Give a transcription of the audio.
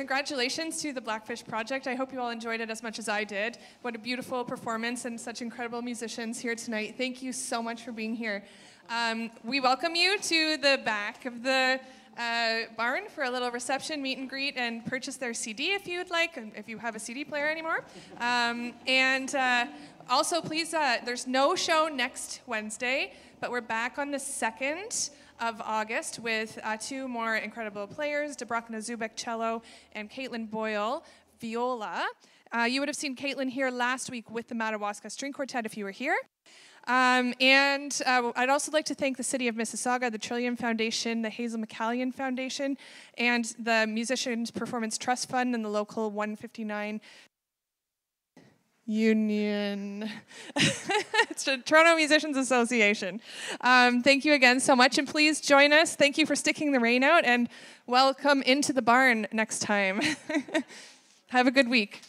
Congratulations to the Blackfish Project. I hope you all enjoyed it as much as I did. What a beautiful performance and such incredible musicians here tonight. Thank you so much for being here. Um, we welcome you to the back of the uh, barn for a little reception, meet and greet, and purchase their CD if you'd like, if you have a CD player anymore. Um, and uh, also, please, uh, there's no show next Wednesday, but we're back on the 2nd of August with uh, two more incredible players, Dobrochna Zubek cello and Caitlin Boyle viola. Uh, you would have seen Caitlin here last week with the Madawaska String Quartet if you were here. Um, and uh, I'd also like to thank the City of Mississauga, the Trillium Foundation, the Hazel McCallion Foundation, and the Musicians Performance Trust Fund and the local 159 Union. it's the Toronto Musicians Association. Um, thank you again so much, and please join us. Thank you for sticking the rain out, and welcome into the barn next time. Have a good week.